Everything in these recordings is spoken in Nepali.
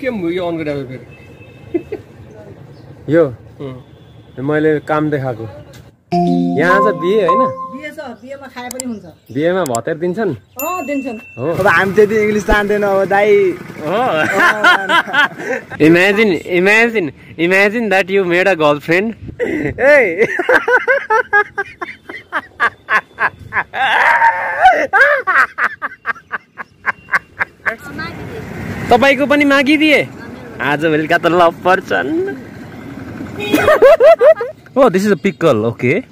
के यो अन गरेर फेरि? यो. मैले काम देखाएको। यहाँ चाहिँ बिहे होइन? बिहेमा खाए पनि हुन्छ। बिहेमा भतेर दिन्छन्? हो। अब हामी त्यति इङ्ग्लिस जान्दैन अब दाइ imagine imagine imagine that you made a girlfriend ए तपाईँको पनि मागिदिए। आज बेलुका त लभ पर्छन् Oh, this is a pickle, okay.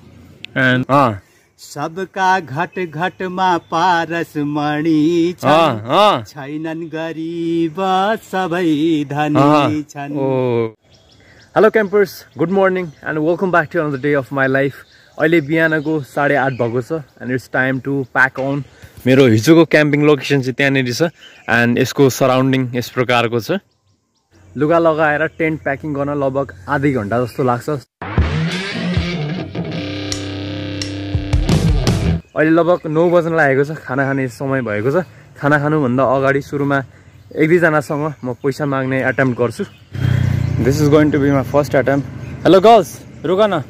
And अँ। सबका घट घटमा पारस मणि अँ अँ। छैनन् गरिब सबै धनी अँ। छन्। ओ। Hello campers good morning and welcome back to another day of my life अहिले बिहानको साढे आठ भएको छ and it's time to pack on मेरो हिजोको क्याम्पिङ लोकेसन चाहिँ त्यहाँनिर छ एन्ड यसको सराउन्डिङ यस प्रकारको छ। लुगा लगाएर टेन्ट प्याकिङ गर्न लगभग आधी घन्टा जस्तो लाग्छ। अहिले लगभग नौ बज्न लागेको छ खाना खाने समय भएको छ। खाना खानुभन्दा अगाडि सुरुमा एक दुईजनासँग म पैसा माग्ने एटेम्प गर्छु। This is going to be my first attempt hello girls रुक न।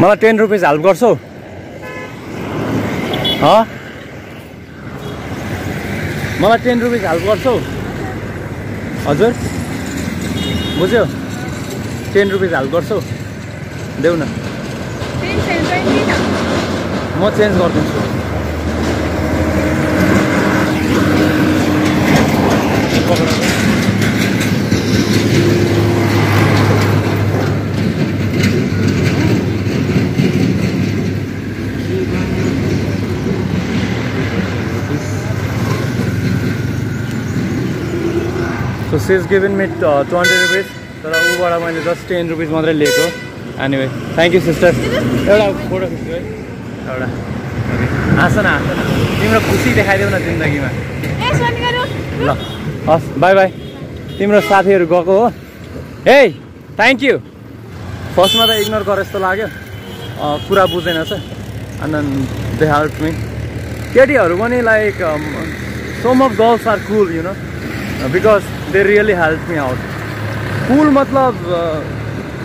मलाई टेन रुपिस हेल्प गर्छौ। मलाई टेन रुपिस हेल्प गर्छौ? हजुर? बुझ्यो? टेन रुपिस हेल्प गर्छौ? देऊ न। म चेन्ज गरिदिन्छु। So she's given me twenty rupees तर ऊबाट मैले जस्ट टेन रुपिस मात्रै लिएको एनिवे थ्याङ्क यू सिस्टर एउटा फोटो खिच्छु है एउटा हाँस न हाँस न तिम्रो खुसी देखाइदेऊ न जिन्दगीमा ल हस् बाई बाई तिम्रो साथीहरू गएको हो ए थ्याङ्क यू फर्स्टमा त इग्नोर गरे जस्तो लाग्यो। कुरा बुझेन छ अन्त दे हेल्प मी केटीहरू पनि like some of girls are cool you know because they really help me out cool मतलब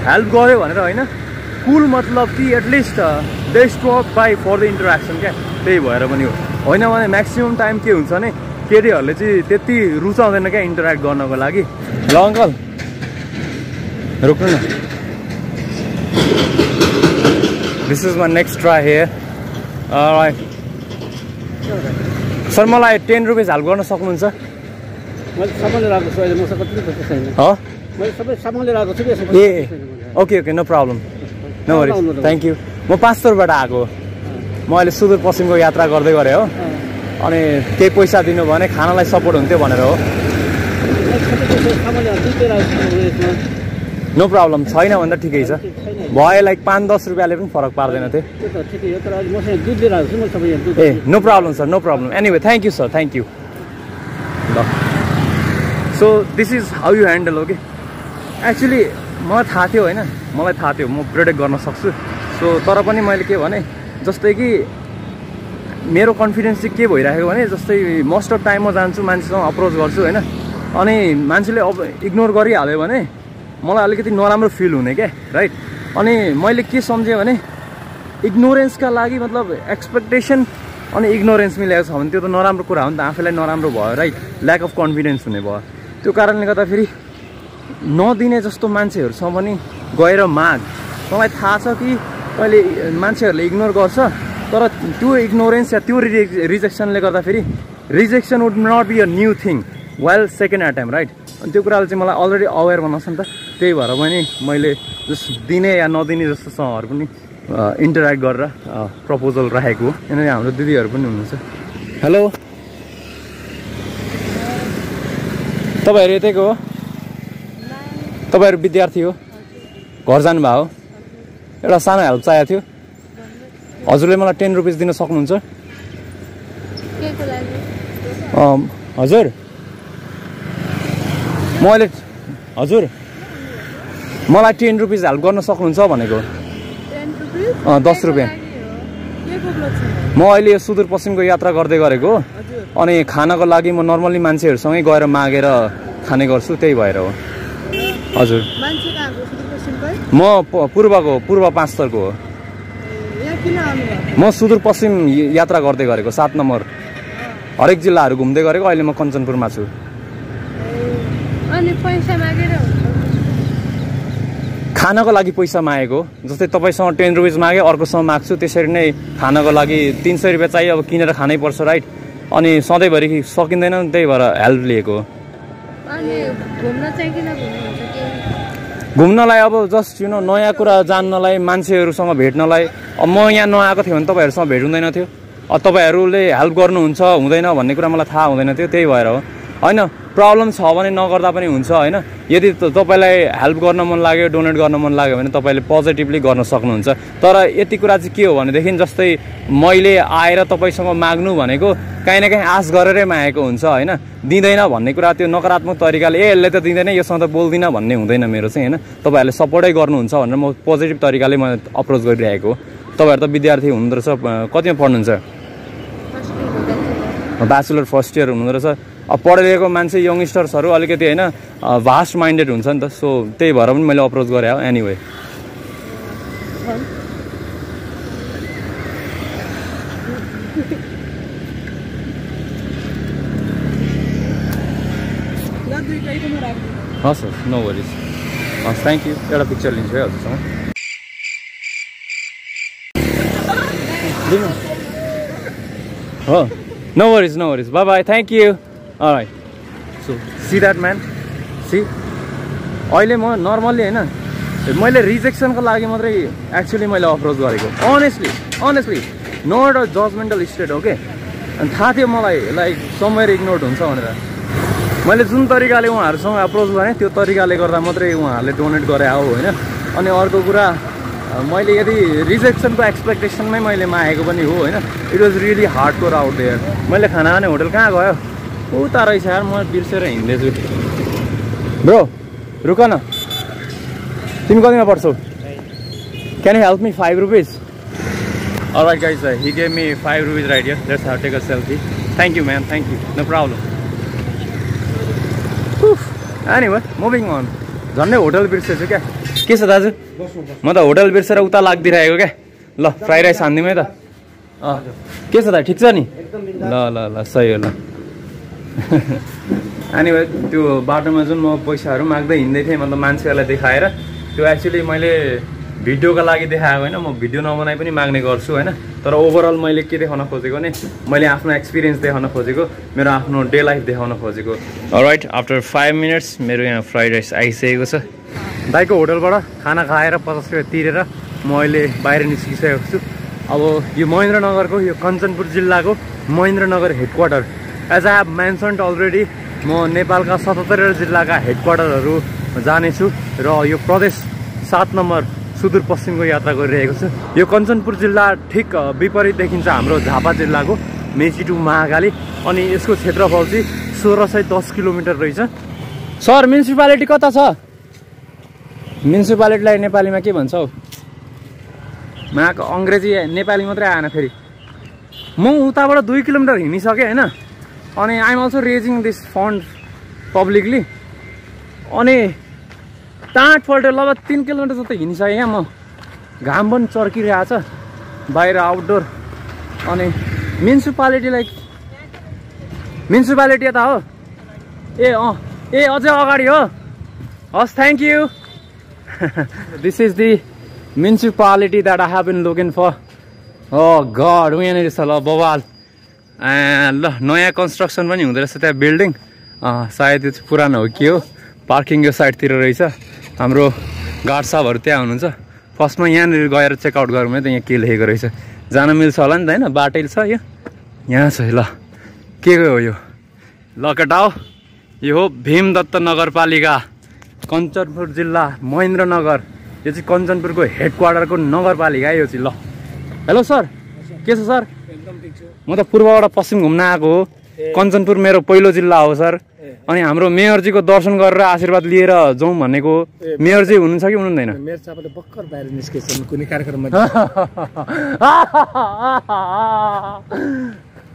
हेल्प गर्यो भनेर होइन? कुल मतलब कि at least they stop by for the interaction क्या त्यही भएर पनि हो। होइन भने म्याक्सिमम् टाइम के हुन्छ भने केटीहरूले चाहिँ त्यति रुचाउँदैन क्या इन्टरेक्ट गर्नको लागि। ल अङ्कल रोक्नु न। This is my next try here sir मलाई टेन रुपिस हेल्प गर्न सक्नुहुन्छ? मैले सामानले लगाएको छु अहिले मसँग कति पैसा छैन। हो मैले सबै सामानले लगाएको छु कि यसो ए okay okay no problem no worries thank you म पाँचतोरबाट आएको म अहिले सुदूरपश्चिमको यात्रा गर्दै गरेँ हो। अनि केही पैसा दिनु भने खानालाई सपोर्ट हुन्थ्यो भनेर हो। नो प्रब्लम छैन भन्दा ठिकै छ। भयो लाइक पाँच दस रुपियाँले पनि फरक पार्दैन थियो त ए no problem sir no problem anyway thank you sir thank you ल। So this is how you handle okay actually मलाई थाहा थियो होइन? मलाई थाहा थियो म प्रोटेक्ट गर्न सक्छु। सो तर पनि मैले के भने जस्तै कि मेरो कन्फिडेन्स चाहिँ के भइरहेको भने जस्तै मोस्ट अफ टाइम म जान्छु मान्छेसँग अप्रोच गर्छु होइन? अनि मान्छेले अब इग्नोर गरिहाल्यो भने मलाई अलिकति नराम्रो फिल हुने क्या? राइट अनि मैले के सम्झेँ भने इग्नोरेन्सका लागि मतलब एक्सपेक्टेसन अनि इग्नोरेन्स मिलेको छ भने त्यो त नराम्रो कुरा हो नि त आफैलाई नराम्रो भयो राइट ल्याक अफ कन्फिडेन्स हुने भयो। त्यो कारणले गर्दाखेरि नदिने जस्तो मान्छेहरूसँग पनि गएर माग। तँलाई थाहा छ कि कहिले मान्छेहरूले इग्नोर गर्छ तर त्यो इग्नोरेन्स या त्यो रिजेक्सनले गर्दाखेरि rejection would not be a new thing well second attempt right अनि त्यो कुराले चाहिँ मलाई अलरेडी अवेर बनाउँछ नि त। त्यही भएर पनि मैले जस दिने या नदिने जस्तोसँगहरू पनि इन्टरेक्ट गरेर प्रपोजल राखेको हो। यहाँनिर हाम्रो दिदीहरू पनि हुनुहुन्छ। हेलो तपाईँहरू यतैको हो? तपाईँहरू विद्यार्थी हो? घर जानुभएको हो एउटा सानो हेल्प चाहिएको थियो। हजुरले मलाई टेन रुपिस दिन सक्नुहुन्छ? हजुर। म अहिले हजुर। मलाई टेन रुपिस हेल्प गर्न सक्नुहुन्छ भनेको दस रुपियाँ। म अहिले यो सुदूरपश्चिमको यात्रा गर्दै गरेको। अनि खानको लागि म नर्मल्ली मान्छेहरूसँगै गएर मागेर खाने गर्छु त्यही भएर हो। हजुर। म पूर्वको पूर्व पाँचतरको हो। म सुदूरपश्चिम यात्रा गर्दै गरेको सात नम्बर। हरेक जिल्लाहरू घुम्दै गरेको अहिले म कञ्चनपुरमा छु। खानको लागि पैसा मागेको जस्तै तपाईँसँग टेन रुपिस माग्यो अर्कोसँग माग्छु त्यसरी नै खानको लागि तिन सय रुपियाँ चाहियो अब किनेर खानै पर्छ राइट? अनि सधैँभरि सकिँदैन नि, त्यही भएर हेल्प लिएको। घुम्नलाई अब जस्ट यु नो नयाँ कुरा जान्नलाई मान्छेहरूसँग भेट्नलाई। अब म यहाँ नआएको थिएँ भने तपाईँहरूसँग भेट हुँदैन थियो। अब तपाईँहरूले हेल्प गर्नुहुन्छ हुँदैन भन्ने कुरा मलाई थाहा हुँदैन थियो त्यही भएर हो। होइन प्रब्लम छ भने नगर्दा पनि हुन्छ होइन? यदि तपाईँलाई हेल्प गर्न मन लाग्यो डोनेट गर्न मन लाग्यो भने तपाईँले पोजिटिभली गर्न सक्नुहुन्छ। तर यति कुरा चाहिँ के हो भनेदेखि जस्तै मैले आएर तपाईँसँग माग्नु भनेको काहीँ न काहीँ आश गरेरै मागेको हुन्छ होइन? दिँदैन भन्ने कुरा त्यो नकारात्मक तरिकाले ए यसले त दिँदैन योसँग त बोल्दिनँ भन्ने हुँदैन मेरो चाहिँ होइन? तपाईँहरूले सपोर्टै गर्नुहुन्छ भनेर म पोजिटिभ तरिकाले म अप्रोच गरिरहेको हो। तपाईँहरू त विद्यार्थी हुनुहुँदो रहेछ कतिमा पढ्नुहुन्छ? ब्याचलर फर्स्ट इयर हुनुहुँदो रहेछ। अब पढेको मान्छे यङ्स्टर्सहरू अलिकति होइन भास्ट माइन्डेड हुन्छ नि त। सो त्यही भएर पनि मैले अप्रोच गरेँ हो एनिवे हस् हस् नो वरिज हस् थ्याङ्क यू एउटा पिक्चर लिन्छु है हजुरसँग। हो। No worries no worries bye thank you right so see that man see अहिले म नर्मल्ली होइन? मैले रिजेक्सनको लागि मात्रै एक्चुली मैले अप्रोच गरेको। Honestly honestly not a judgmental state हो के अनि थाहा थियो मलाई लाइक समवेयर इग्नोर्ड हुन्छ भनेर। मैले जुन तरिकाले उहाँहरूसँग अप्रोच गरेँ त्यो तरिकाले गर्दा मात्रै उहाँहरूले डोनेट गरे हो होइन? अनि अर्को कुरा मैले यदि रिजेक्सनको एक्सपेक्टेसनमै मैले मागेको पनि हो होइन? It was really hardcore out there मैले खाना खाने होटल कहाँ गयो? उता रहेछ यार म बिर्सेर हिँड्दैछु। ब्रो रुक न। तिमी कतिमा पढ्छौ can you help me five rupees Alright guys, uh, he gave me 5 rupees right here. Let's have take a selfie. Thank you man, thank you. No problem. Anyway moving on झन्डै होटल बिर्सेछु क्या के छ दाजु? म त होटल बिर्सेर उता लाग्दिरहेको क्या। ल फ्राई राइस हानिदिउँ है त। अँ के छ त ठिक छ नि? ल ल ल सही हो ल। एनिवे त्यो बाटोमा जुन म पैसाहरू माग्दै हिँड्दै थिएँ मतलब मान्छेहरूलाई देखाएर त्यो एक्चुली मैले भिडियोको लागि देखाएको होइन म भिडियो नबनाइ पनि माग्ने गर्छु होइन। तर ओभरअल मैले के देखाउन खोजेको भने मैले आफ्नो एक्सपिरियन्स देखाउन खोजेको मेरो आफ्नो डे लाइफ देखाउन खोजेको। राइट आफ्टर फाइभ मिनट्स मेरो यहाँ फ्राइड राइस आइसकेको छ। दाइको होटलबाट खाना खाएर पचास रुपियाँ तिरेर म अहिले बाहिर निस्किसकेको छु। अब यो महेन्द्रनगरको यो कञ्चनपुर जिल्लाको Mahendranagar headquarter as I have mentioned already म नेपालका सतहत्तर जिल्लाका हेड क्वार्टरहरू जानेछु र यो प्रदेश सात नम्बर सुदूरपश्चिमको यात्रा गरिरहेको छु। यो कञ्चनपुर जिल्ला ठिक विपरीत देखिन्छ हाम्रो झापा जिल्लाको मेची टु महाकाली अनि यसको क्षेत्रफल चाहिँ सोह्र सय दस किलोमिटर रहेछ। सर म्युनिसिपालिटी कता छ? म्युनिसिपालिटीलाई नेपालीमा के भन्छ? हौ माको अङ्ग्रेजी नेपाली मात्रै आएन फेरि। म उताबाट दुई किलोमिटर हिँडिसकेँ होइन? अनि I'm also raising this fund publicly अनि टाँटपल्ट लगभग तिन किलोमिटर जस्तो हिँडिसकेँ क्या म। घाम पनि चर्किरहेको छ बाहिर आउटडोर अनि म्युनिसिपालिटीलाई म्युनिसिपालिटी यता हो। ए अँ ए अझै अगाडि हो। हस् thank you this is the municipality that I have been looking for हो गड यहाँनिर छ ल बवाल। ल नयाँ कन्स्ट्रक्सन पनि हुँदो रहेछ त्यहाँ बिल्डिङ सायद यो चाहिँ पुरानो हो के हो? पार्किङ यो साइडतिर रहेछ। हाम्रो गार्ड साहबहरू त्यहाँ हुनुहुन्छ। फर्स्टमा यहाँनिर गएर चेकआउट गरौँ है त यहाँ के लेखेको रहेछ। जान मिल्छ होला नि त होइन? बाटै छ यो। यहाँ छ ल। के हो यो? ल केटा हो यो हो भीमदत्त नगरपालिका। कञ्चनपुर जिल्ला महेन्द्रनगर। यो चाहिँ कञ्चनपुरको हेड क्वार्टरको नगरपालिका यो चाहिँ ल। हेलो सर के छ सर म त पूर्वबाट पश्चिम घुम्न आएको हो। कञ्चनपुर मेरो पहिलो जिल्ला हो सर। अनि हाम्रो मेयरजीको दर्शन गरेर आशीर्वाद लिएर जाउँ भनेको मेयरजी हुनुहुन्छ कि हुनुहुँदैन? चापाले भर्खर बाहिर निस्केछन् कुनै कार्यक्रममा।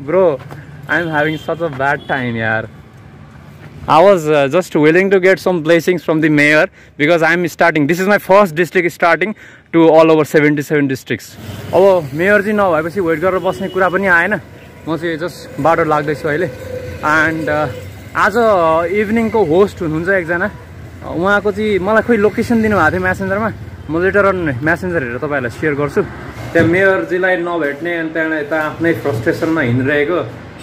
Bro, I'm having such a bad time, yaar. I was uh, just willing to get some blessings from the mayor because I'm starting. This is my first district starting to all over 77 districts. अब मेयर चाहिँ नभएपछि वेट गरेर बस्ने कुरा पनि आएन। म चाहिँ जस्ट बाटो लाग्दैछु अहिले। एन्ड आज इभिनिङको होस्ट हुनुहुन्छ एकजना। उहाँको चाहिँ मलाई खोइ लोकेसन दिनुभएको थियो म्यासेन्जरमा म लेटर अन म्यासेन्जर हेरेर तपाईँहरूलाई सेयर गर्छु। त्यहाँ मेयरजीलाई नभेट्ने अनि त्यहाँबाट यता आफ्नै फ्रस्ट्रेसनमा हिँडिरहेको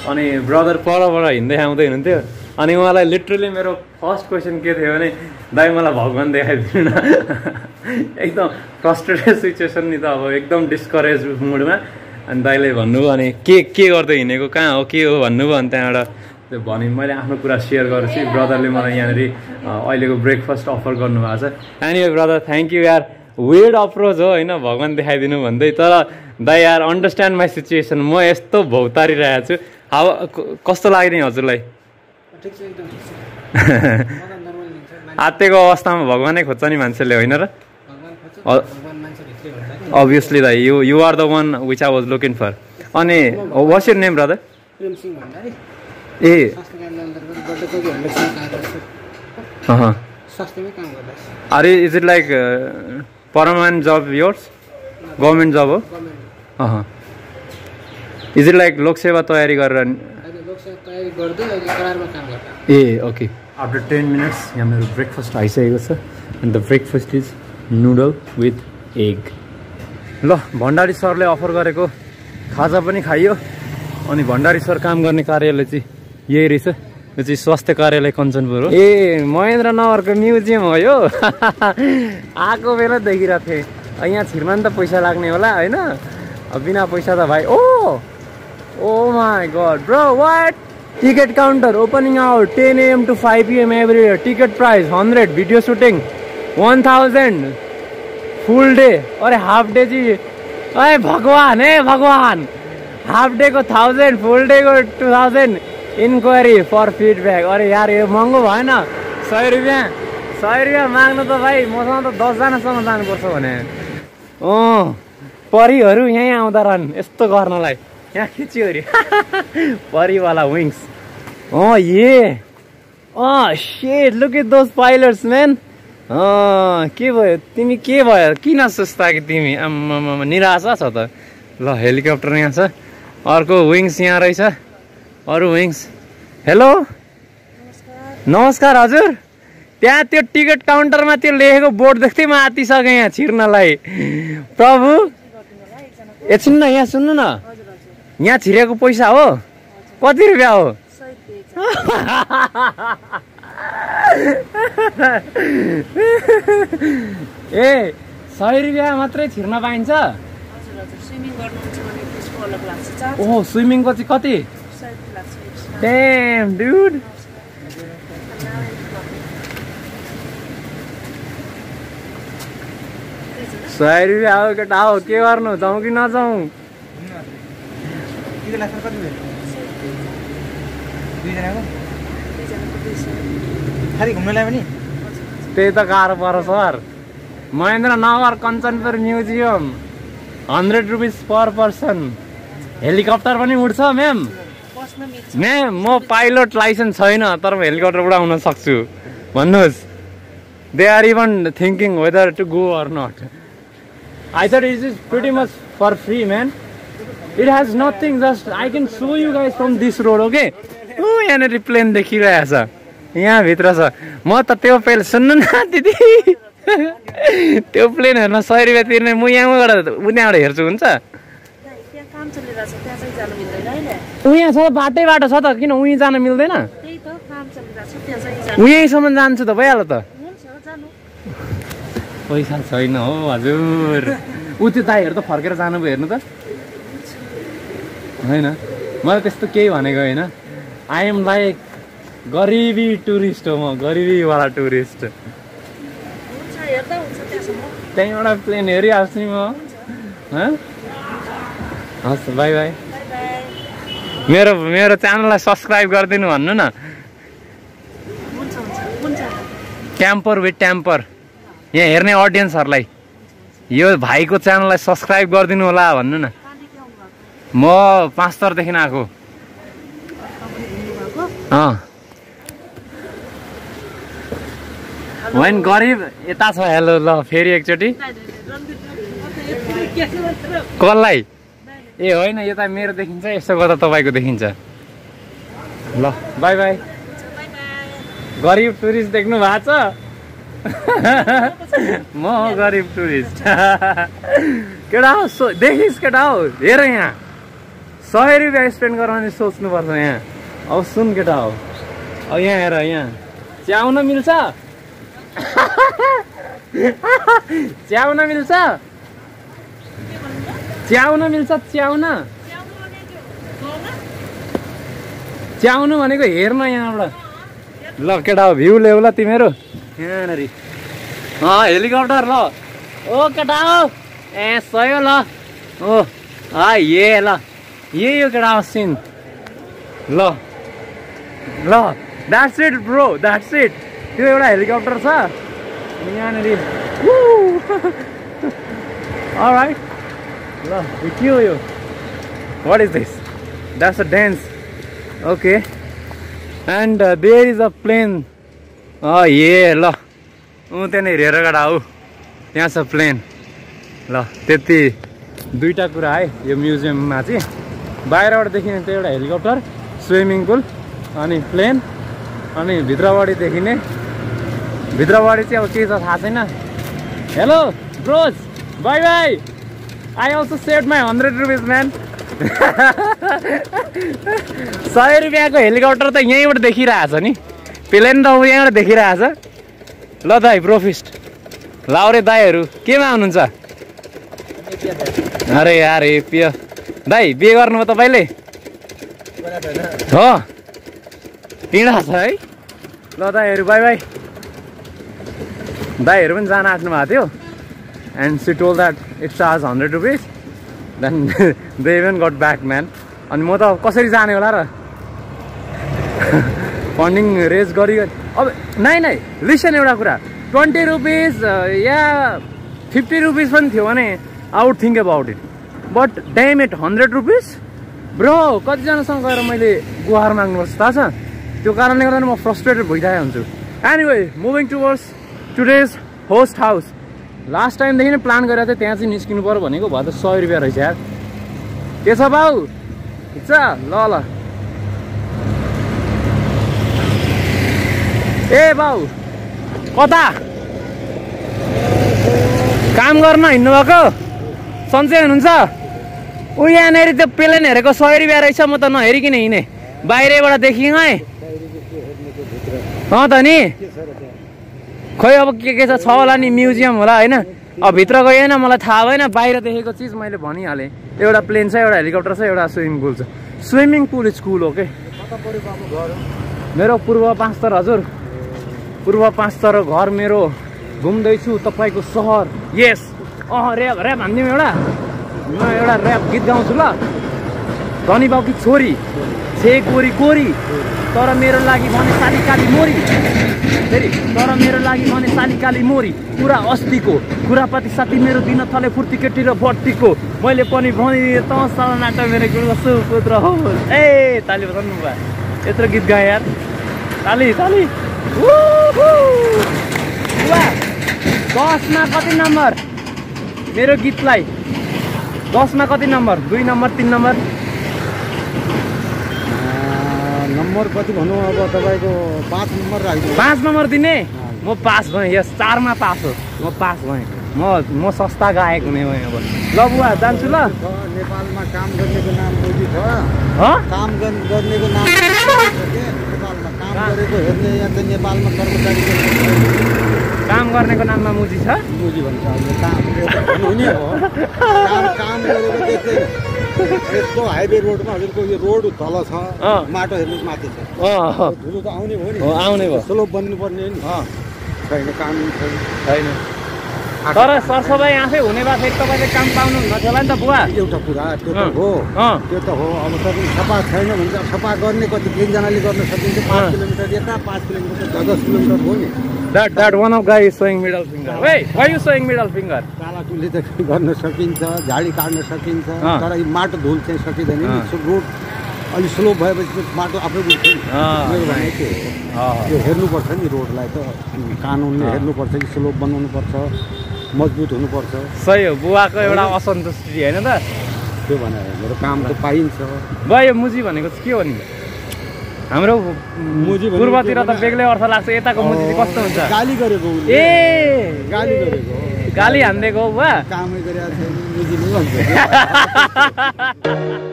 अनि ब्रदर परबाट हिँड्दै आउँदै हुनुहुन्थ्यो। अनि उहाँलाई लिटरली मेरो फर्स्ट क्वेसन के थियो भने दाइ मलाई भगवान् देखाइदिनु न एकदम फ्रस्ट्रेटेड सिचुएसन नि त अब एकदम डिस्करेज मुडमा अनि दाइले भन्नुभयो अनि के के गर्दै हिँडेको? कहाँ हो? के हो? भन्नुभयो अनि त्यहाँबाट त्यो भने मैले आफ्नो कुरा सेयर गरेपछि ब्रदरले मलाई यहाँनिर अहिलेको ब्रेकफास्ट अफर गर्नुभएको छ। एनी ब्रदर थ्याङ्क यू यार। वेड अप्रोच हो होइन? भगवान् देखाइदिनु भन्दै। तर दाइ यार अन्डरस्ट्यान्ड माई सिचुएसन म यस्तो भौतारिरहेको छु। हावा कस्तो लाग्यो नि हजुरलाई? आत्तेको अवस्थामा भगवानै खोज्छ नि मान्छेले होइन र? अभियसली दाइ you you are the one which I was looking for अनि वाट्स यर नेम ब्रदर ए। स्वास्थ्य केन्द्र अन्तर्गत गड्डेकोकी हन्ड्रेडसँग कार्य गर्छु अँ स्वास्थ्यमै काम गर्दैछु are is it like permanent job yours government job हो इज इट लाइक लोकसेवा तयारी गरेर ए ओके आफ्टर टेन मिनट्स यहाँ मेरो ब्रेकफास्ट आइसकेको छ। The breakfast is noodle with egg ल भण्डारी सरले अफर गरेको। खाजा पनि खाइयो। अनि भण्डारी सर काम गर्ने कार्यालय चाहिँ यही रहेछ। यो चाहिँ स्वास्थ्य कार्यालय कञ्चनपुर हो। ए महेन्द्र नगरको म्युजियम हो यो। आएको बेला देखिरहेको थिएँ। यहाँ छिरमा नि त पैसा लाग्ने होला होइन? अब बिना पैसा त भाइ ओ! Oh my god, bro, what? Ticket counter opening hour 10 a.m. to 5 p.m. every day. Ticket price 100. Video shooting 1000. Full day और हाफ डे जी अरे भगवान है भगवान हाफ डे को थाउजेंड फुल डे को two thousand inquiry for feedback अरे यार यो महँगो भएन सय रुपियाँ सय रुपियाँ माग्नु त भाइ मसँग त दसजनासम्म जानुपर्छ भने अँ परिहरू यहीँ आउँदा रहन् यस्तो गर्नलाई यहाँ खिच्यो अरे परिवाला विङ्स अँ ए अँ set look at those pilots man अँ के भयो? तिमी के भयो? किन सुस्ता कि तिमी? आम्मामा निराशा छ त। ल हेलिकप्टर यहाँ छ। अर्को विङ्स यहाँ रहेछ। अरू विङ्स हेलो नमस्कार। हजुर। त्यहाँ त्यो टिकट काउन्टरमा त्यो लेखेको बोर्ड देख्दै म आतिसकेँ यहाँ छिर्नलाई। प्रभु एकछिन न यहाँ सुन्नु न। यहाँ छिरेको पैसा हो। कति रुपियाँ हो? ए सय रुपियाँ मात्रै छिर्न पाइन्छ? ओहो स्विमिङको चाहिँ कति डुड सय रुपियाँ हो केटा। हो के गर्नु? जाउँ कि नजाउँ? खालि घुम्नलाई पनि? त्यही त गाह्रो पर्छ sir. Mahendranagar Kanchanpur museum. Hundred rupees per person. Helicopter पनि उड्छ म्याम। म्याम म पाइलट लाइसेन्स छैन तर म हेलिकप्टर उडाउन सक्छु। भन्नुहोस्। They are even thinking whether to go or not I thought it is pretty much for free man it has nothing just I can so you guys from this road okay ऊ यहाँनिर प्लेन देखिरहेछ यहाँभित्र छ। म त त्यो प्लेन सुन्नु न दिदी। त्यो प्लेन हेर्न सय रुपियाँ तिर्ने म यहाँबाट उनीबाट हेर्छु हुन्छ? त्यहाँ काम चलिरहेछ त्यहाँ चाहिँ जानु मिल्दैन होइन? उहाँ छ बाटै बाटो छ त किन उहीँ जान मिल्दैन? त्यही त काम चलिरहेछ त्यहाँ चाहिँ जानु। उहीँसम्म जान्छु त भइहाल्यो त। हुन्छ जानु। पैसा छैन हो हजुर। ऊ त्यो दाईहरू त फर्केर जानुभयो हेर्नु त। होइन। मलाई त्यस्तो केही भनेको होइन। आई एम लाइक गरिबी टुरिस्ट हो म गरिबीवाला टुरिस्ट त्यहीँबाट प्लेन हेरिहाल्छु नि म। हँ? हस् बाई बाई मेरो मेरो च्यानललाई सब्सक्राइब गरिदिनु भन्नु न। ट्याम्पर विथ ट्याम्पर यहाँ हेर्ने अडियन्सहरूलाई यो भाइको च्यानललाई सब्सक्राइब गरिदिनु होला भन्नु न। म पाँच तरदेखि आएको। होइन गरिब यता छ हेलो ल फेरि एकचोटि। कसलाई? ए होइन यता मेरो देखिन्छ यसो गर्दा तपाईँको देखिन्छ। ल बाई बाई। गरिब टुरिस्ट देख्नु भएको छ? म हो गरिब टुरिस्ट। केटा हो सो देखिस् केटा हो हेर यहाँ। सय रुपियाँ स्पेन्ड गराउने सोच्नुपर्छ यहाँ। अब सुन केटा हो अब यहाँ हेर यहाँ। च्याउन मिल्छ? च्याउन मिल्छ? च्याउन मिल्छ च्याउन। च्याउनु भनेको हेर्न यहाँबाट। ल केटा हो भ्यू ल्याउ ल तिमीहरू। यहाँनिर। अँ हेलिकप्टर ल। ओ केटा हो ए हो ल। ओ आ ये ल। यही हो केटा हो सिन। ल। ल that's it bro that's it त्यो एउटा हेलिकप्टर छ। अनि यहाँनिर राइट ल के हो यो? What is this that's a dance okay and there is a plane ए ल। ऊ त्यहाँनिर हेरेर गडा हो। त्यहाँ छ प्लेन ल त्यति दुईवटा कुरा है यो म्युजियममा चाहिँ। बाहिरबाट देखिने त्यो एउटा हेलिकप्टर स्विमिङ पुल। अनि प्लेन अनि भित्रबाटि देखिने भित्रबाटि चाहिँ अब के छ थाहा छैन। Hello bros bye bye I also set my hundred rupees man सय रुपियाँको हेलिकप्टर त यहीँबाट देखिरहेछ नि। प्लेन त अब यहाँबाट देखिरहेछ। ल दाई प्रोफिस्ट लाउरे दाईहरू केमा हुनुहुन्छ? अरे ए पियो। दाई बिहे गर्नुभयो तपाईँले? हो। पिँडा छ है? ल दाईहरू बाई बाई। दाईहरू पनि जान आँट्नु भएको थियो। And she told that it charge hundred rupees then they even got back man अनि म त कसरी जाने होला र? फन्डिङ रेज गरी अब नाइ नाइ लिसन एउटा कुरा। ट्वेन्टी रुपिस या फिफ्टी रुपिस पनि थियो भने would think about it but damn it hundred rupees bro कतिजनासँग गएर मैले गुहार माग्नुपर्छ थाहा छ? त्यो कारणले गर्दा म फ्रस्ट्रेटेड भइरहेको हुन्छु. Anyway moving towards today's host house last टाइमदेखि नै प्लान गरेर चाहिँ त्यहाँ चाहिँ निस्किनु पऱ्यो भनेको भयो त सय रुपियाँ रहेछ यार। के छ बाउ? ठिक छ? ल ल। ए बाउ कता? काम गर्न हिँड्नु भएको सन्चै हुनुहुन्छ? ऊ यहाँनिर त्यो प्लेन हेरेको सय रुपियाँ रहेछ म त नहेरिकन हिँडेँ। बाहिरबाट देखिँ है अँ त नि? खोइ अब के के छ? होला नि म्युजियम होला होइन? अब भित्र गएन मलाई थाहा भएन बाहिर देखेको चिज मैले भनिहालेँ। एउटा प्लेन छ एउटा हेलिकप्टर छ एउटा स्विमिङ पुल छ। स्विमिङ पुल स्कुल हो के? मेरो पूर्व पाँचतर हजुर। पूर्व पाँचतर घर मेरो घुम्दैछु तपाईँको सहर। यस अँ ऱ्याप ऱ्याप हानिदिउँ एउटा। म एउटा ऱ्याप गीत गाउँछु ल। धनी बाउकी छोरी। छे कोरी। कोरी तर मेरो लागि भने साली काली मोरी। फेरि तर मेरो लागि भने साली काली मोरी। कुरा अस्तिको कुरापाती साथी मेरो दिन थले फुर्ती केटी र भट्टीको मैले पनि भने त नाटक मेरो गुरु सुपुत्र हो। ए ताली बजाउनु भयो। यत्रो गीत गाएँ यार। ताली ताली। दसमा कति नम्बर? मेरो गीतलाई दसमा कति नम्बर? दुई नम्बर तिन नम्बर? नम्बर कति भनौँ अब तपाईँको पाँच नम्बर राखिदिनु। पाँच नम्बर दिने? म पास भएँ यस चारमा पास हो। म पास भएँ। म म सस्ता गायक हुने भएँ अब। ल बुवा जान्छु ल। नेपालमा काम गर्नेको नाम मोदी छ? ह? काम गर्- गर्नेको नाम नेपालमा काम गरेको हेर्ने यहाँ चाहिँ नेपालमा कर्मचारी काम गर्नेको नाममा मुजी छ? मोदी भन्छ काम यस्तो हाइवे रोडमा हजुरको यो रोड तल छ। माटो हेर्नुहोस् माथि छ। धुलो त आउने भयो नि। आउने भयो। स्लोप बन्नुपर्ने नि। छैन काम छैन। छैन। तर सरसफाइ आफै हुने भए फेरि तपाईँले काम पाउनुहुन्न थियो होला नि त बुवा। एउटा कुरा त्यो त हो। त्यो त हो। अब तपाईँ सफा छैन भने त सफा गर्ने कति एकजनाले गर्न सकिन्छ। पाँच किलोमिटर यता पाँच किलोमिटर दस दस किलोमिटर हो नि। That that one of guy showing middle finger way why showing middle finger चालाकुले त गर्न सकिन्छ झाडी काट्न सकिन्छ। तर यो माटो धुल चाहिँ सकिँदैन रोड अलिक स्लो भएपछि माटो आफै उठ्छ नि। मेरो भनाइ त्यो हो? हेर्नुपर्छ नि रोडलाई त। कानुनले। हेर्नुपर्छ कि स्लो बनाउनुपर्छ। मजबुत हुनुपर्छ। सही हो बुवाको एउटा असन्तुष्टि होइन त। त्यो भनेर मेरो काम त पाइन्छ। बुवा यो मुजी भनेको के हो नि? हाम्रो मुजी पूर्वतिर त बेग्लै अर्थ लाग्छ यताको मुजी चाहिँ कस्तो हुन्छ? गाली गरेको। ए! गाली गरेको। गाली हानिदिएको बुवा। कामै गरेर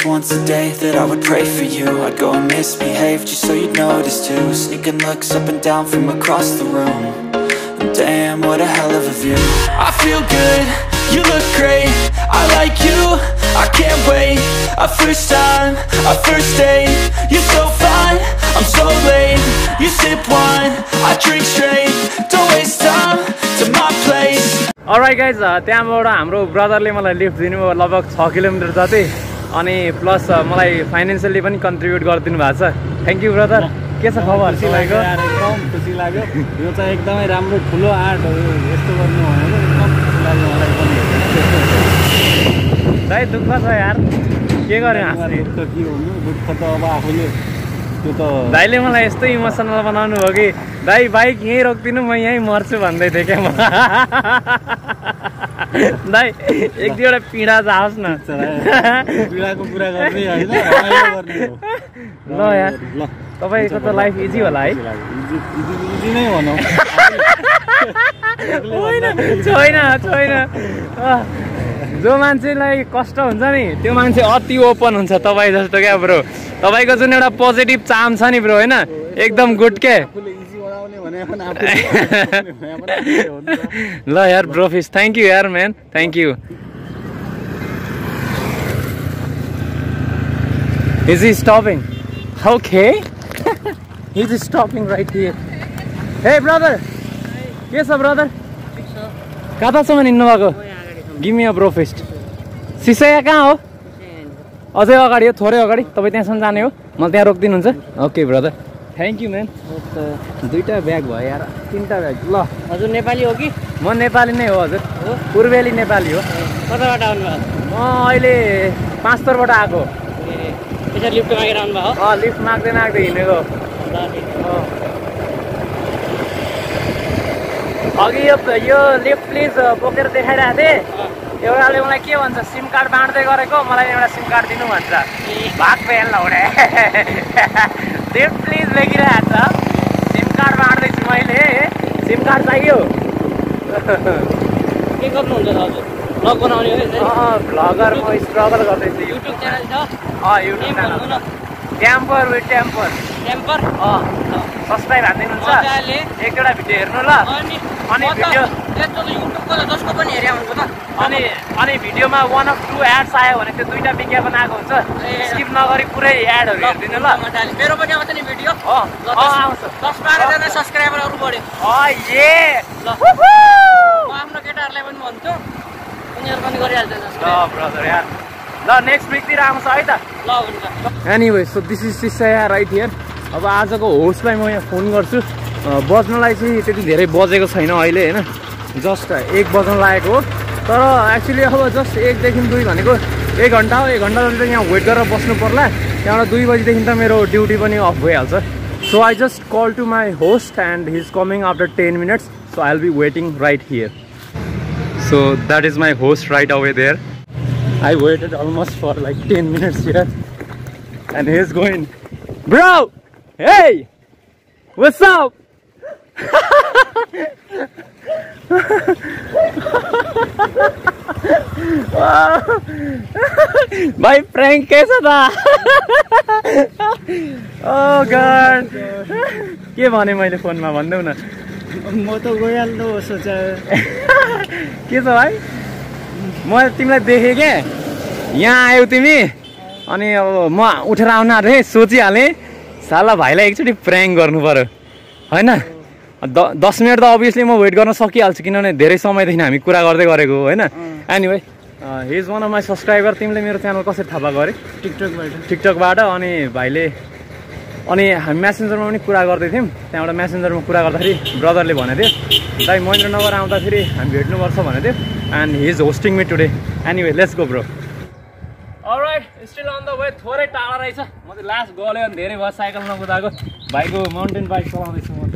was once a day that I would pray for you I'd go and misbehave just so you'd notice too Sneaking looks up and down from across the room And Damn, what a hell of a view I feel good, you look great I like you, I can't wait A first time, a first date You're so fine, I'm so late You sip wine, I drink straight Don't waste time to my place alright guys त्यहाँबाट हाम्रो ब्रदरले मलाई लिफ्ट दिनुभयो लगभग छ किलोमिटर जति अनि प्लस मलाई फाइनेन्सियली पनि कन्ट्रिब्युट गरिदिनु भएको छ। थ्याङ्क यू ब्रदर के छ खबर तपाईँको? एकदम खुसी लाग्यो। यो चाहिँ एकदमै राम्रो ठुलो आर्ट हो यस्तो गर्नु हो भने एकदम खुसी लाग्यो मलाई पनि। दाइ दुःख छ यार। के गर्यो हाँस्ने? दुःख के हुनु? दुःख त अब आफूले। त्यो त दाइले मलाई यस्तो इमोसनल बनाउनु भयो कि दाइ बाइक यहीँ रोकिदिनु म यहीँ मर्छु भन्दै थिएँ क्या म। दाइ एक दुईवटा पिँडा जाओस् न। पीडाको कुरा गर्ने होइन रमाइलो गर्ने हो। ल ल। तपाईँको त लाइफ इजी होला है। इजी नै भनौँ होइन छैन छैन जो मान्छेलाई कष्ट हुन्छ नि त्यो मान्छे अति ओपन हुन्छ तपाईँ जस्तो क्या ब्रो। तपाईँको जुन एउटा पोजिटिभ चाम छ नि ब्रो होइन? एकदम गुड के ल यार ब्रोफिस थ्याङ्क यू यार man thank you is he stopping okay is stopping right here hey brother के छ ब्रदर कतासम्म हिँड्नु भएको गिमी अ ब्रोफिस्ट सिसैया कहाँ हो? अझै अगाडि हो थोरै अगाडि। तपाईँ त्यहाँसम्म जाने हो। मलाई त्यहाँ रोकिदिनुहुन्छ। Okay brother thank you man दुइटा ब्याग भयो यार। तिनवटा ब्याग ल। हजुर नेपाली हो कि? म नेपाली नै हो हजुर। पूर्वेली नेपाली हो। कताबाट आउनुभयो म अहिले पाँच तोरबाट आएको। ए लिफ्ट मागेर आउनुभयो अँ लिफ्ट माग्दै माग्दै हिँडेको। अघि यो यो लिफ्ट प्लिज बोकेर देखाइरहेको थिएँ। एउटाले मलाई के भन्छ सिम कार्ड बाँड्दै गरेको? मलाई एउटा सिम कार्ड दिनु भन्छ। भाग पेन लाउने लिफ्ट प्लिज लेखिरहेको छ सिम कार्ड बाँड्दैछु मैले सिम कार्ड चाहियो के गर्नुहुन्छ हजुर ब्लग बनाउने भ्लगर म स्ट्रगल गर्दैछु युट्युब च्यानल छ अँ YouTube channel tamper with tamper temper अँ सब्सक्राइब हानिदिनुहुन्छ मजाले एक दुईवटा भिडियो हेर्नु ल अनि भिडियो यस्तो त युट्युबको त जसको पनि हेरे हुन्छ त अनि अनि भिडियोमा वान अफ टू एड्स आयो भने त्यो दुईवटा विज्ञापन आएको हुन्छ ए। स्किप नगरी पुरै एडहरू हेरिदिनु ल मेरो पनि आउँछ नि भिडियो आउँछ दस बाह्रजना सब्सक्राइबरहरू बढ्यो ये ल म आफ्नो केटाहरूलाई पनि भन्छु उनीहरू पनि गरिहाल्छ ब्रदर यार ल नेक्स्ट विकतिर आउँछ है त ल हुन्छ एनिवे सो दिस इज सिसया राइट हियर अब आजको होस्टलाई म यहाँ फोन गर्छु। बज्नलाई चाहिँ त्यति धेरै बजेको छैन अहिले होइन? जस्ट एक बज्न लागेको हो। तर एक्चुली अब जस्ट एकदेखि दुई भनेको एक घन्टा हो। एक घन्टा जति त यहाँ वेट गरेर बस्नु पर्ला। त्यहाँबाट दुई बजीदेखि त मेरो ड्युटी पनि अफ भइहाल्छ। So I just call to my host and he is coming after ten minutes so I will be waiting right here so that is my host right away there I waited almost for like 10 minutes here. And he's going, Bro! Hey! What's up? भाइ प्र्याङ्क के छ त ओ गड के भने मैले फोनमा भनिदेऊ न म त गइहाल्नु सोचा। के छ भाइ? म तिमीलाई देखेँ क्या यहाँ आयौ तिमी। अनि अब म उठेर आउन आँटेँ सोचिहालेँ। साला भाइलाई एकचोटि प्र्याङ्क गर्नु पऱ्यो होइन? द दस मिनट त अभियसली म वेट गर्न सकिहाल्छु किनभने धेरै समयदेखि हामी कुरा गर्दै गरेको हो होइन? Anyway his one of my subscriber तिमीले मेरो च्यानल कसरी थाहा पाएको अरे? टिकटकबाट। टिकटकबाट अनि भाइले अनि हामी म्यासेन्जरमा पनि कुरा गर्दै थियौँ। त्यहाँबाट म्यासेन्जरमा कुरा गर्दाखेरि ब्रदरले भनेको थियो दाइ महेन्द्रनगर आउँदाखेरि हामी भेट्नुपर्छ भनेको थियो and he is hosting me today anyway let's go bro right still on the way थोरै टाढा रहेछ। म चाहिँ लास्ट गल्यो अनि धेरै भयो साइकलमा कुदाएको भाइको माउन्टेन बाइक चलाउँदैछु म।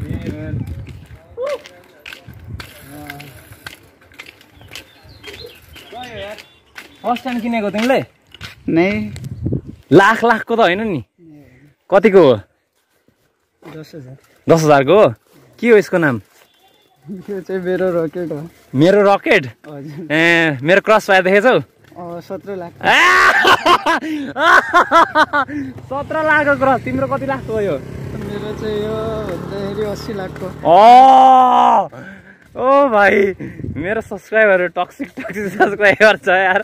फर्स्ट टाइम किनेको तिमीले? नै। लाख लाखको त होइन नि। कतिको हो? दस हजार। दस हजारको हो? के हो यसको नाम? यो चाहिँ मेरो रकेट हो। मेरो रकेट ए मेरो क्रस फायर देखेछौ? सत्र लाख। सत्र लाखको तिम्रो कति लाखको हो यो? मेरो चाहिँ यो भन्दाखेरि अस्सी लाखको। ओ ओ भाइ मेरो सब्सक्राइबरहरू टक्सिक टक्सिक सब्सक्राइबर छ यार।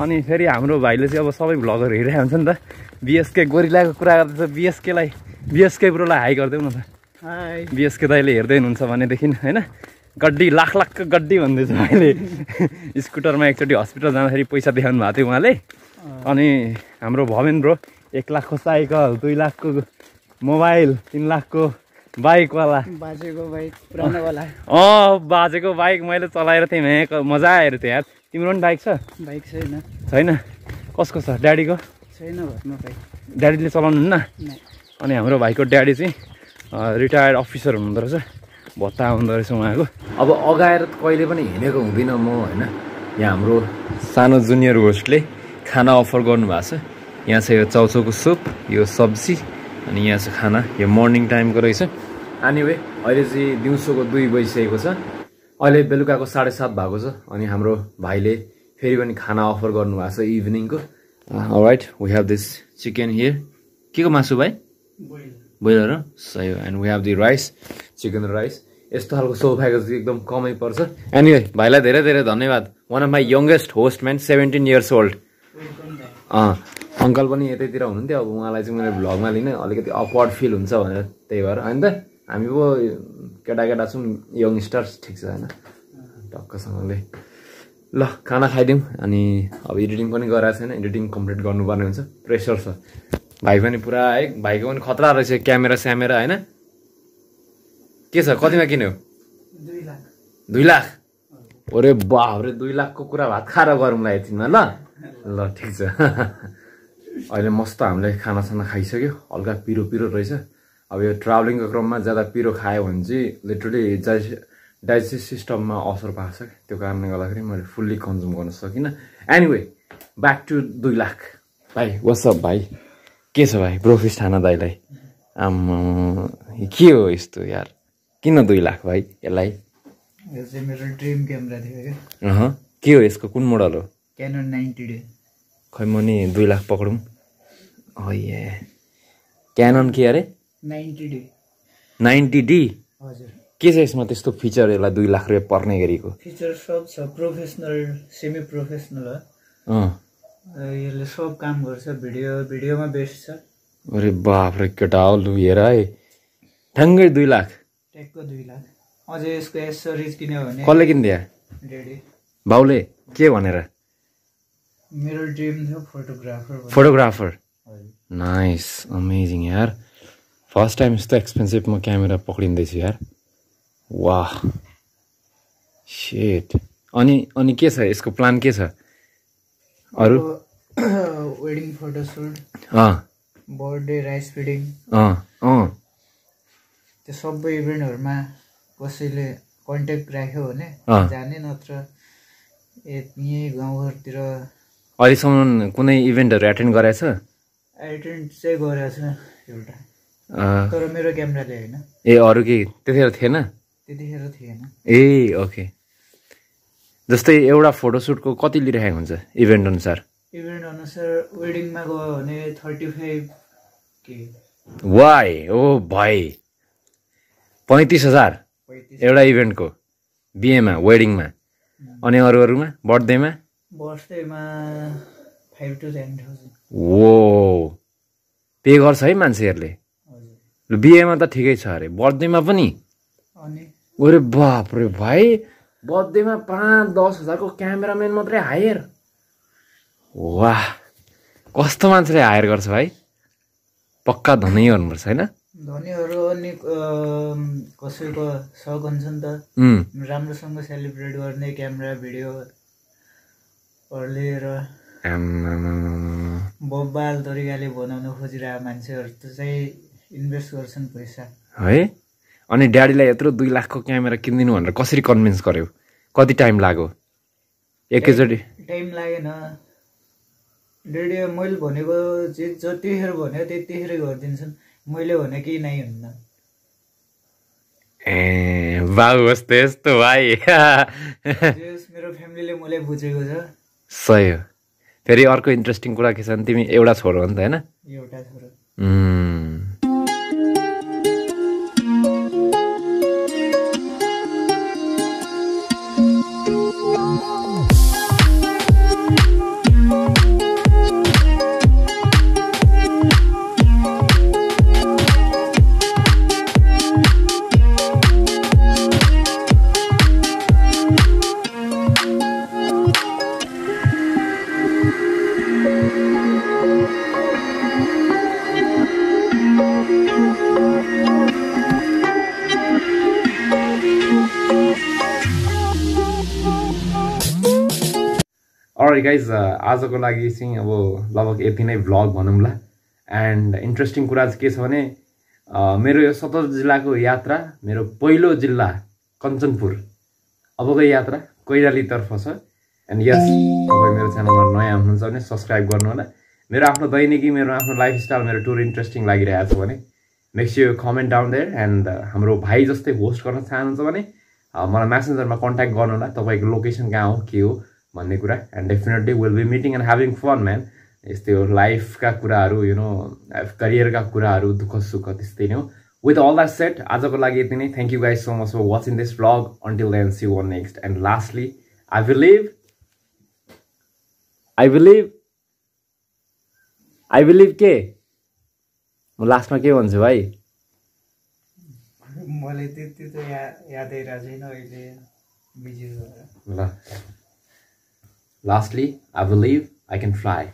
अनि फेरि हाम्रो भाइले चाहिँ अब सबै भ्लगहरू हेरिरहेको हुन्छ नि त। बिएसके गोरिलाको कुरा गर्दैछ बिएसकेलाई बिएसके ब्रोलाई हाई गरिदेऊ न त। हाई बिएसके दाइले हेर्दै हुनुहुन्छ भनेदेखि होइन? गड्डी लाख लाखको गड्डी भन्दैछ अहिले स्कुटरमा एकचोटि हस्पिटल जाँदाखेरि पैसा देखाउनु भएको थियो उहाँले। अनि हाम्रो भवेन ब्रो एक लाखको साइकल दुई लाखको मोबाइल तिन लाखको बाइकवाला। बाजेको बाइक पुरानोवाला। अँ बाजेको बाइक मैले चलाएर थिएँ म्याक मजा आएर थियो यार। तिम्रो पनि बाइक छ? बाइक छैन। छैन? कसको छ? ड्याडीको? छैन घरमा बाइक। ड्याडीले चलाउनुहुन्न। अनि हाम्रो भाइको ड्याडी चाहिँ रिटायर्ड अफिसर हुनुहुँदो रहेछ। भत्ता हुँदो रहेछ उहाँको। अब अगाएर त कहिले पनि हिँडेको हुँदिनँ म होइन? यहाँ हाम्रो सानो जुनियर होस्टले खाना अफर गर्नुभएको छ। यहाँ छ यो चाउचाउको सुप यो सब्जी अनि यहाँ छ खाना। यो मर्निङ टाइमको रहेछ। एनिवे अहिले चाहिँ दिउँसोको दुई बजिसकेको छ। अहिले बेलुकाको साढे सात भएको छ अनि हाम्रो भाइले फेरि पनि खाना अफर गर्नुभएको छ इभिनिङको। Right we have this chicken here के को मासु भाइ? बोइलर हो? सही हो। And we have the rice chicken rice यस्तो खालको सौभाग्य चाहिँ एकदम कमै पर्छ। एनिवे भाइलाई धेरै धेरै धन्यवाद। One of my youngest host man seventeen years old अँ अङ्कल पनि यतैतिर हुनुहुन्थ्यो। अब उहाँलाई चाहिँ मैले भ्लगमा लिने अलिकति अपवर्ड फिल हुन्छ भनेर त्यही भएर। होइन त? हामी पो केटा केटा छौँ यङस्टर्स ठिक छ होइन? टक्कसँगले। ल खाना खाइदिउँ। अनि अब एडिटिङ पनि गराएको छैन। एडिटिङ कम्प्लिट गर्नुपर्ने हुन्छ। प्रेसर छ। भाइ पनि पुरा है। भाइको पनि खतरा रहेछ। क्यामेरा स्यामेरा होइन? के छ कतिमा किन्यो? दुई लाख। अरे बाबरे दुई लाखको कुरा भात खाएर गरौँला एकछिनमा ल। ल ठिक छ। अहिले मस्त हामीले खानासाना खाइसक्यो। हल्का पिरो पिरो रहेछ। अब यो ट्राभलिङको क्रममा ज्यादा पिरो खायो भने चाहिँ लिटरली डाइजे डाइजेस्ट सिस्टममा असर पार्छ त्यो कारणले गर्दाखेरि मैले फुल्ली कन्ज्युम गर्न सकिनँ। एनिवे ब्याक टु दुई लाख। भाइ वाट्सअप भाइ? के छ भाइ? ब्रोफिस ठाना दाइलाई आम्मा के हो यस्तो यार? किन दुई लाख भाइ यसलाई? मेरो ड्रिम क्यामेरा थियो क्या। के हो यसको? कुन मोडल हो? क्यानन नाइन्टी डे खै म नि दुई लाख पकडौँ। ए क्यानन के अरे? Ninety D ninety D? हजुर। के छ यसमा त्यस्तो फिचर यसलाई दुई लाख रुपियाँ पर्ने गरेको? फिचर सब छ। प्रोफेसनल सेमी प्रोफेसनल हो यसले सब काम गर्छ। भिडियो भिडियोमा बेस्ट छ। अरे बाप रे केटा लु हेर है। ठ्याङ्गै दुई लाख। ट्याकको दुई लाख। अझै यसको एसरिज किन्यो भने कसले किनिदिया? डेडी बाउले के भनेर? मेरो ड्रिम थियो फोटोग्राफर फोटोग्राफर? नाइस अमेजिङ यार। फर्स्ट टाइम यस्तो एक्सपेन्सिभ म क्यामेरा पक्रिँदैछु यार। वाह। सेट अनि अनि के छ? यसको प्लान के छ? अरू? वेडिङ फोटोसुट अँ। बर्थडे राइस फिडिङ अँ अँ। त्यो सबै इभेन्टहरूमा कसैले कन्ट्याक्ट राख्यो भने। जाने नत्र। यहीँ गाउँघरतिर अहिलेसम्म कुनै इभेन्टहरू एटेन्ड गराएछ एटेन्ड चाहिँ गरेको छ एउटा। तर मेरो क्यामेराले होइन। ए अरू के त्यतिखेर थिएन? त्यतिखेर थिएन। ए ओके। जस्तै एउटा फोटोसुटको कति लिइरहेको हुन्छ इभेन्ट अनुसार? इभेन्ट अनुसार वेडिङमा गयो भने थर्टी फाइभ के? वाइ ओ भाइ। पैँतिस हजार एउटा इभेन्टको बिहेमा वेडिङमा। अनि अरू अरूमा बर्थडेमा? वो पे गर्छ है मान्छेहरूले। ल बिहेमा त ठिकै छ अरे। बर्थडेमा पनि? अरे बाप रे भाइ बर्थडेमा पाँच दस हजारको क्यामेराम्यान मात्रै हायर। वाह कस्तो मान्छेले हायर गर्छ भाइ? पक्का धनै गर्नुपर्छ होइन? धनीहरू अनि कसैको सक हुन्छ नि त राम्रोसँग सेलिब्रेट गर्ने क्यामेरा भिडियोहरू लिएर। बब्बाल तरिकाले बनाउन खोजिरहेको मान्छेहरू त चाहिँ इन्भेस्ट गर्छन् पैसा। है? अनि ड्याडीलाई यत्रो दुई लाखको क्यामेरा किनिदिनु भनेर कसरी कन्भिन्स गर्यो? कति टाइम लाग्यो? एकैचोटि टाइम लागेन। डेडी मैले भनेको चिज जतिखेर भन्यो त्यतिखेर गरिदिन्छन्। मैले भने केही नै हुन्न। ए बाउ होस् यस्तो भाइ। मेरो फ्यामिलीले मलाई बुझेको छ। सही हो। फेरि अर्को इन्ट्रेस्टिङ कुरा के छ भने तिमी एउटा छोरो हो नि त होइन? एउटा छोरो। Guys, uh, आजको लागि चाहिँ अब लगभग यति नै भ्लग भनौँ ल। एन्ड इन्ट्रेस्टिङ कुरा चाहिँ के छ भने मेरो यो सत्र जिल्लाको यात्रा मेरो पहिलो जिल्ला कञ्चनपुर। अबको यात्रा कैलालीतर्फ छ। एन्ड यस तपाईँ मेरो च्यानलमा नयाँ हुनुहुन्छ भने सब्सक्राइब गर्नु होला। मेरो आफ्नो दैनिकी मेरो आफ्नो लाइफस्टाइल मेरो टुर इन्ट्रेस्टिङ लागिरहेको छ भने makes you comment down there and हाम्रो भाइ जस्तै होस्ट गर्न चाहनुहुन्छ भने मलाई म्यासेन्जरमा कन्ट्याक्ट गर्नु होला। तपाईँको लोकेसन कहाँ हो के हो भन्ने कुरा. And definitely will be meeting and having fun man यस्तै हो लाइफका कुराहरू यु नो करियरका कुराहरू दुःख सुख त्यस्तै नै हो. विथ अल द्याट सेट आजको लागि यति नै. Thank you guys so much for watching this vlog until then see one next and lastly I believe I believe I believe के? म लास्टमा के भन्छु भाइ? मलाई त्यति त याद छैन अहिले बिजी ल। Lastly I believe I can fly